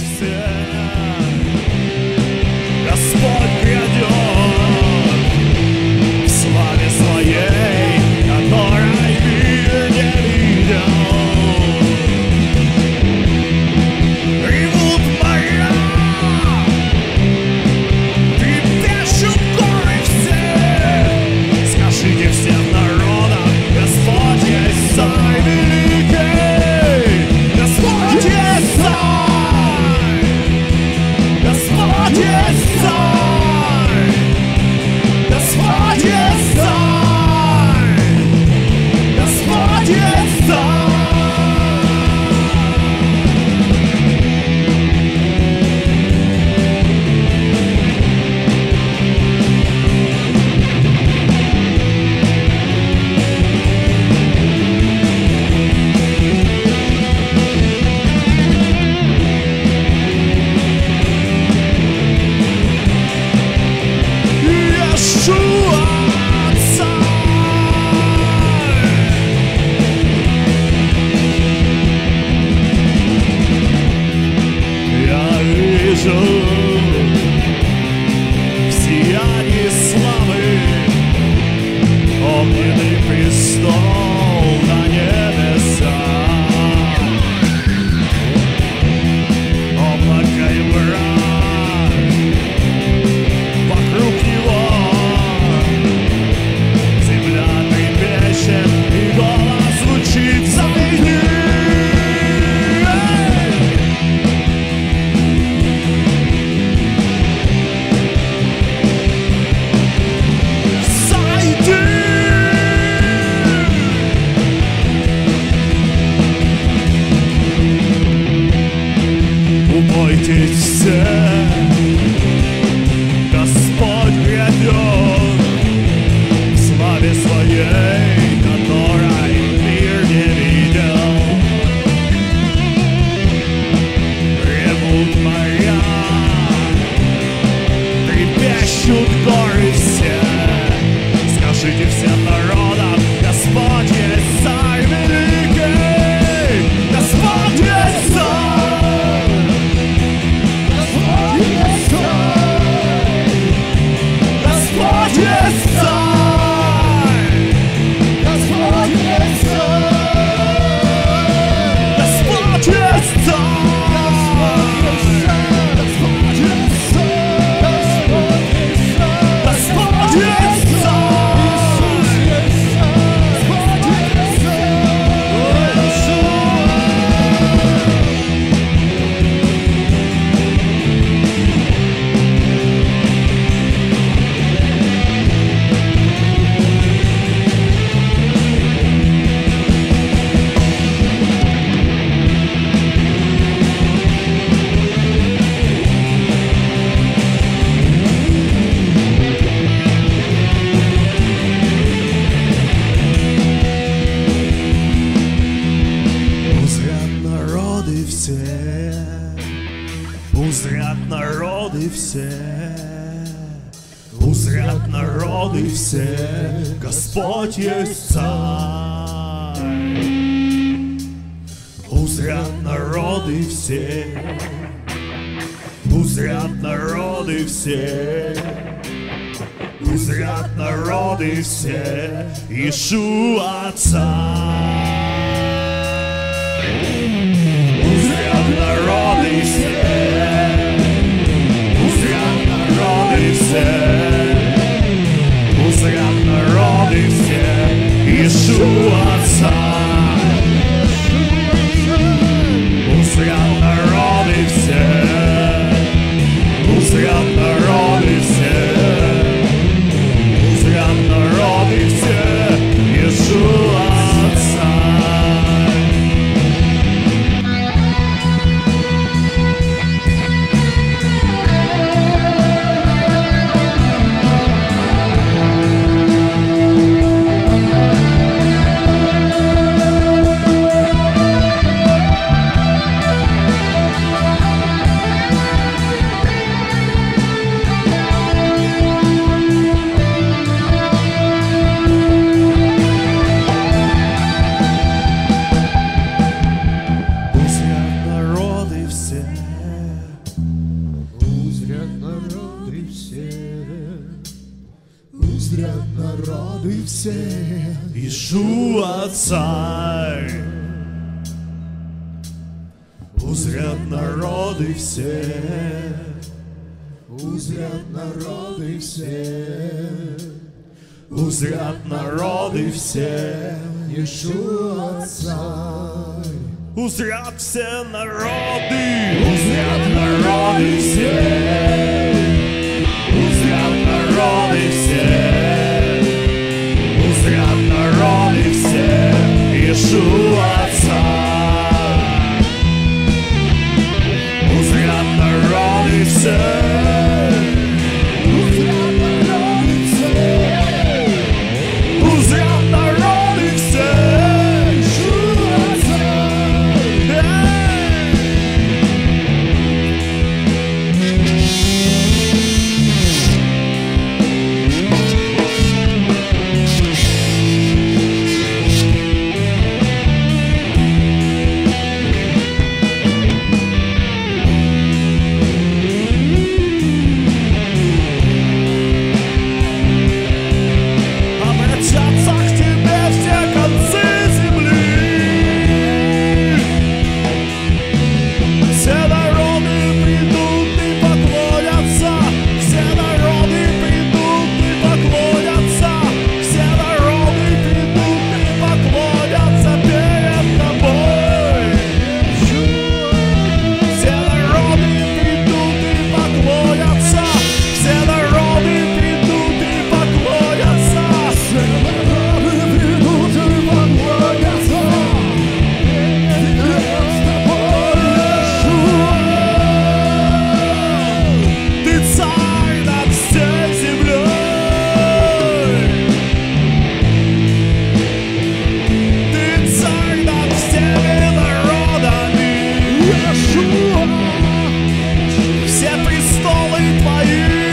necessidade. Palestine. Das war Бойтесь все, Господь грядет в славе своей. народы все, узрят народы все, узрят народы все, Господь есть царь. Узрят народы все, узрят народы все, узрят народы все, Ишуа царь. Are all these? Все. Иешуа царь. Узрят народы все, Узрят народы все. узрят народы все, Иешуа царь. узрят все народы, узрят Excelente país!